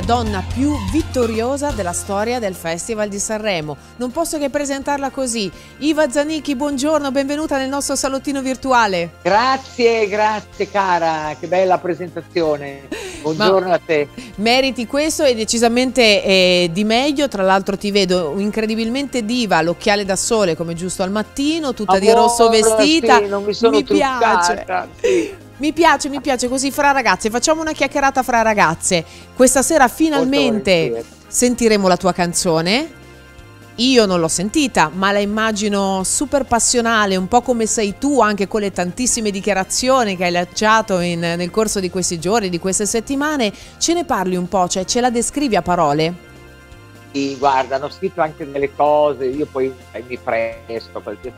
la donna più vittoriosa della storia del Festival di Sanremo. Non posso che presentarla così. Iva Zanicchi, buongiorno, benvenuta nel nostro salottino virtuale. Grazie, grazie cara, che bella presentazione. Buongiorno Ma a te. Meriti questo e decisamente eh, di meglio, tra l'altro ti vedo incredibilmente diva, l'occhiale da sole come giusto al mattino, tutta Amore, di rosso vestita. Sì, non mi sono mi piace. Sì. Mi piace, mi piace così fra ragazze. Facciamo una chiacchierata fra ragazze. Questa sera finalmente sentiremo la tua canzone. Io non l'ho sentita, ma la immagino super passionale, un po' come sei tu, anche con le tantissime dichiarazioni che hai lanciato in, nel corso di questi giorni, di queste settimane. Ce ne parli un po', cioè ce la descrivi a parole? Sì, guarda, hanno scritto anche delle cose, io poi mi presto qualche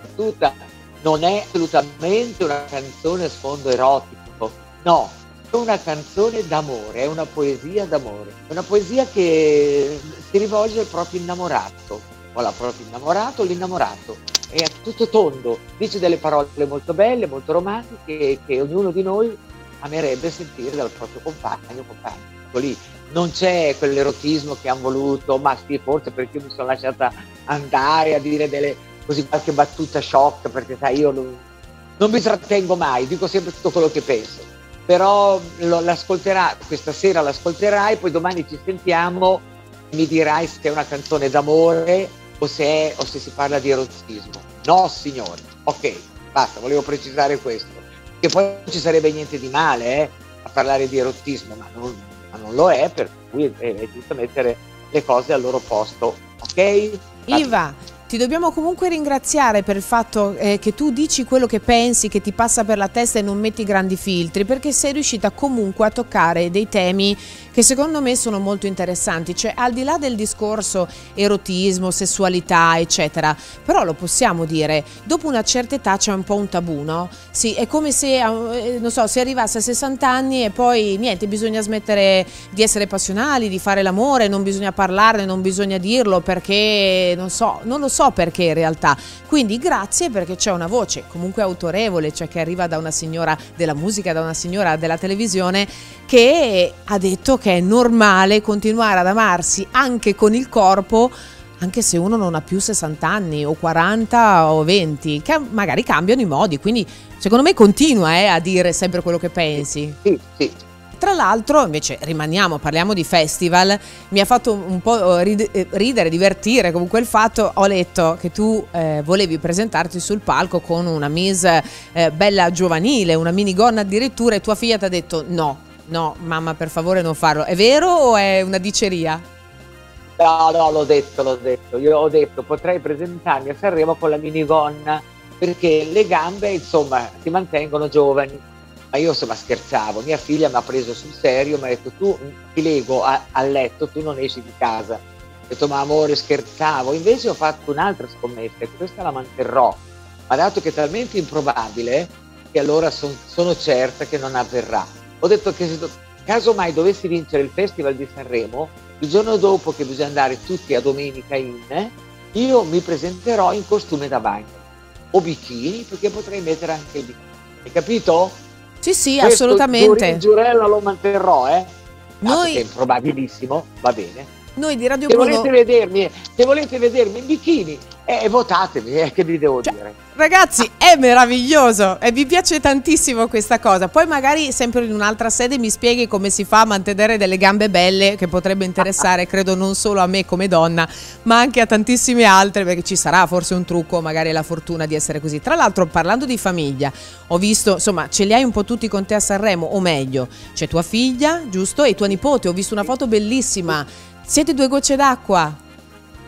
battuta non è assolutamente una canzone a sfondo erotico, no, è una canzone d'amore, è una poesia d'amore, è una poesia che si rivolge al proprio innamorato, o alla propria innamorato o l'innamorato, è a tutto tondo, dice delle parole molto belle, molto romantiche che ognuno di noi amerebbe sentire dal proprio compagno compagno. Ecco lì non c'è quell'erotismo che hanno voluto, ma sì, forse perché io mi sono lasciata andare a dire delle così qualche battuta shock, perché sai, io non, non mi trattengo mai, dico sempre tutto quello che penso. Però lo, l'ascolterà, questa sera l'ascolterai, poi domani ci sentiamo e mi dirai se è una canzone d'amore o se, è, o se si parla di erotismo. No, signori. Ok, basta, volevo precisare questo. Che poi non ci sarebbe niente di male eh, a parlare di erotismo, ma non, ma non lo è, per cui è, è giusto mettere le cose al loro posto. Ok? Iva, ti dobbiamo comunque ringraziare per il fatto eh, che tu dici quello che pensi, che ti passa per la testa e non metti grandi filtri, perché sei riuscita comunque a toccare dei temi che secondo me sono molto interessanti, cioè al di là del discorso erotismo, sessualità, eccetera, però lo possiamo dire, dopo una certa età c'è un po' un tabù, no? Sì, è come se, eh, non so, si arrivasse a 60 anni e poi niente, bisogna smettere di essere passionali, di fare l'amore, non bisogna parlarne, non bisogna dirlo perché, non so, non lo so so perché in realtà. Quindi grazie perché c'è una voce comunque autorevole, cioè che arriva da una signora della musica, da una signora della televisione che ha detto che è normale continuare ad amarsi anche con il corpo anche se uno non ha più 60 anni o 40 o 20, che magari cambiano i modi, quindi secondo me continua eh, a dire sempre quello che pensi. Sì, sì, tra l'altro, invece, rimaniamo, parliamo di festival, mi ha fatto un po' ridere, divertire comunque il fatto, ho letto che tu eh, volevi presentarti sul palco con una Miss eh, bella giovanile, una minigonna addirittura e tua figlia ti ha detto no, no, mamma per favore non farlo. È vero o è una diceria? No, no, l'ho detto, l'ho detto. Io ho detto potrei presentarmi a Sanremo con la minigonna perché le gambe, insomma, si mantengono giovani ma io insomma scherzavo, mia figlia mi ha preso sul serio, mi ha detto tu ti leggo a, a letto, tu non esci di casa. Ho detto ma amore scherzavo, invece ho fatto un'altra scommessa e questa la manterrò, ma dato che è talmente improbabile che allora son, sono certa che non avverrà. Ho detto che se caso mai dovessi vincere il Festival di Sanremo, il giorno dopo che bisogna andare tutti a Domenica In, io mi presenterò in costume da bagno o bikini perché potrei mettere anche il bikini. Hai capito? Sì, sì, Questo assolutamente. Giurella lo manterrò, eh? Noi... È improbabilissimo, va bene. Noi di Radio se Bruno... Volete vedermi, se volete vedermi in bikini, eh, votatemi, eh, che vi devo cioè, dire. Ragazzi, è meraviglioso e mi piace tantissimo questa cosa. Poi magari sempre in un'altra sede mi spieghi come si fa a mantenere delle gambe belle che potrebbe interessare, credo non solo a me come donna, ma anche a tantissime altre perché ci sarà forse un trucco, magari la fortuna di essere così. Tra l'altro, parlando di famiglia, ho visto, insomma, ce li hai un po' tutti con te a Sanremo, o meglio, c'è tua figlia, giusto? E tua nipote, ho visto una foto bellissima. Siete due gocce d'acqua.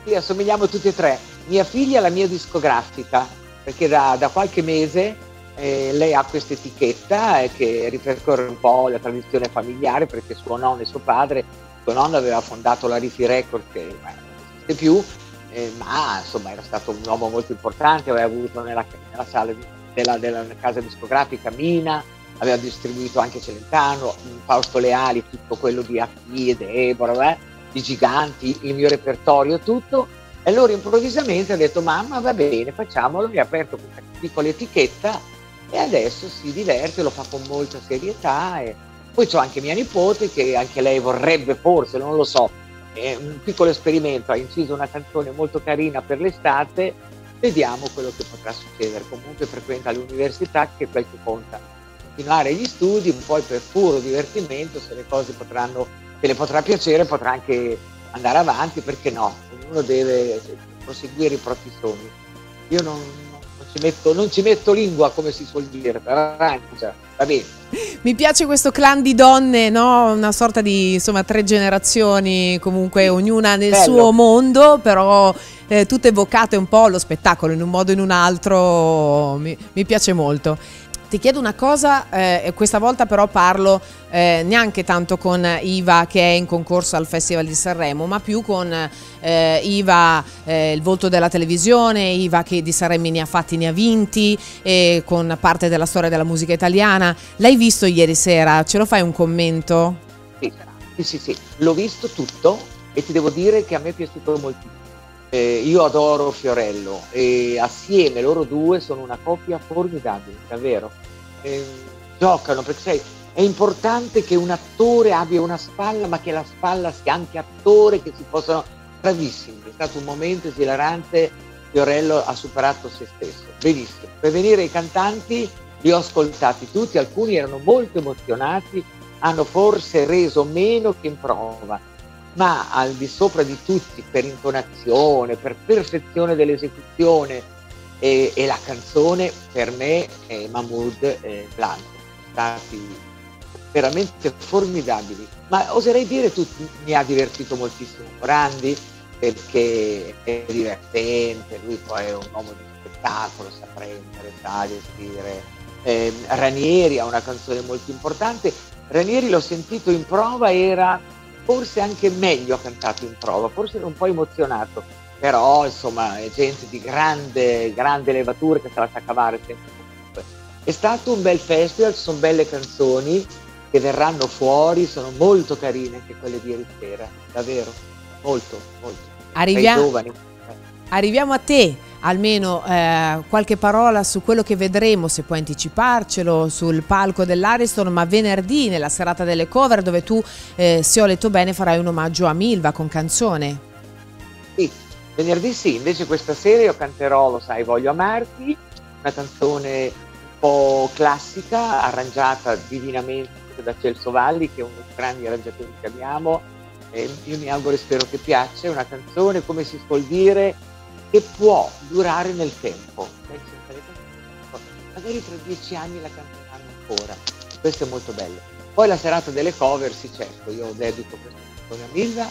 Sì, assomigliamo tutti e tre mia figlia è la mia discografica, perché da, da qualche mese eh, lei ha questa etichetta eh, che ripercorre un po' la tradizione familiare, perché suo nonno e suo padre, suo nonno aveva fondato la Rifi Record, che beh, non esiste più, eh, ma insomma era stato un uomo molto importante, aveva avuto nella, nella sala della, della, casa discografica Mina, aveva distribuito anche Celentano, Fausto Leali, tutto quello di Acchi e Deborah, eh, di Giganti, il mio repertorio, tutto e allora improvvisamente ha detto mamma va bene, facciamolo, mi ha aperto questa piccola etichetta e adesso si diverte, lo fa con molta serietà e Poi c'ho anche mia nipote che anche lei vorrebbe forse, non lo so, è un piccolo esperimento, ha inciso una canzone molto carina per l'estate, vediamo quello che potrà succedere. Comunque frequenta l'università che è quel che conta. Continuare gli studi, poi per puro divertimento, se le cose potranno, se le potrà piacere, potrà anche andare avanti, perché no? Ognuno deve proseguire i propri sogni. Io non, non, ci, metto, non ci metto lingua, come si suol dire, per va bene. Mi piace questo clan di donne, no? una sorta di insomma, tre generazioni, comunque ognuna nel Bello. suo mondo, però eh, tutte evocate un po' lo spettacolo in un modo o in un altro, mi, mi piace molto. Ti chiedo una cosa, eh, questa volta però parlo eh, neanche tanto con Iva che è in concorso al Festival di Sanremo, ma più con eh, Iva, eh, il volto della televisione, Iva che di Sanremo ne ha fatti, ne ha vinti, con parte della storia della musica italiana. L'hai visto ieri sera? Ce lo fai un commento? Sì, sì, sì, l'ho visto tutto e ti devo dire che a me è piaciuto moltissimo. Eh, io adoro Fiorello e assieme loro due sono una coppia formidabile, davvero. Eh, giocano perché sai, è importante che un attore abbia una spalla, ma che la spalla sia anche attore, che si possano. Bravissimi, è stato un momento esilarante. Fiorello ha superato se stesso. Benissimo. Per venire ai cantanti, li ho ascoltati tutti, alcuni erano molto emozionati, hanno forse reso meno che in prova ma al di sopra di tutti per intonazione, per perfezione dell'esecuzione e, e la canzone per me è Mahmoud e Blanco, stati veramente formidabili, ma oserei dire tu mi ha divertito moltissimo. Morandi perché è divertente, lui poi è un uomo di spettacolo, sa prendere, sa gestire. Eh, Ranieri ha una canzone molto importante, Ranieri l'ho sentito in prova, era forse anche meglio cantato in prova, forse era un po' emozionato, però insomma è gente di grande, grande levatura che se la sa cavare sempre comunque. È stato un bel festival, ci sono belle canzoni che verranno fuori, sono molto carine anche quelle di ieri sera, davvero, molto, molto. Arriviamo, arriviamo a te almeno eh, qualche parola su quello che vedremo, se puoi anticiparcelo, sul palco dell'Ariston, ma venerdì nella serata delle cover dove tu, eh, se ho letto bene, farai un omaggio a Milva con canzone. Sì, venerdì sì, invece questa sera io canterò, lo sai, Voglio amarti, una canzone un po' classica, arrangiata divinamente da Celso Valli, che è uno dei grandi arrangiatori che abbiamo. Eh, io mi auguro e spero che piaccia, è una canzone, come si suol dire, che può durare nel tempo. Magari tra dieci anni la canteranno ancora. Questo è molto bello. Poi la serata delle cover, sì certo, io dedico questa canzone a Milva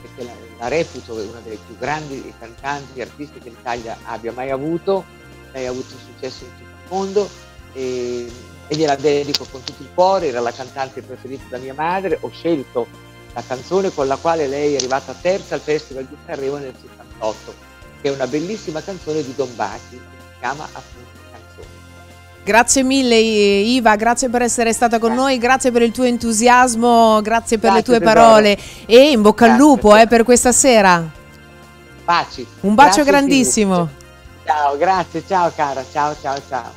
perché la, la reputo una delle più grandi cantanti e artisti che l'Italia abbia mai avuto. Lei ha avuto successo in tutto il mondo e, e gliela dedico con tutto il cuore. Era la cantante preferita da mia madre. Ho scelto la canzone con la quale lei è arrivata terza al Festival di Sanremo nel 78 che è una bellissima canzone di Don Baci, che si chiama appunto Canzone. Grazie mille Iva, grazie per essere stata con noi, grazie per il tuo entusiasmo, grazie per grazie le tue parole e in bocca grazie, al lupo eh, per questa sera. Baci. Un bacio grazie grandissimo. Ciao, grazie, ciao cara, ciao ciao ciao.